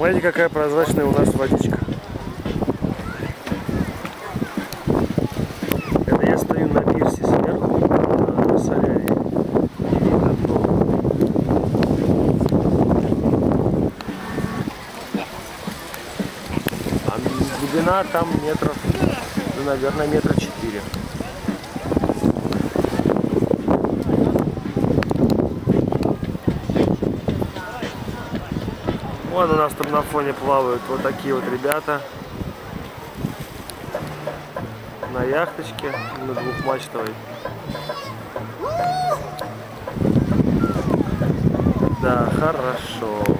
Смотрите, какая прозрачная у нас водичка. Это я стою на пирсе сверху, на солярии. А глубина там метров, ну, наверное, метра четыре. Вон у нас там на фоне плавают вот такие вот ребята. На яхточке, на двухмачтовой. Да, хорошо.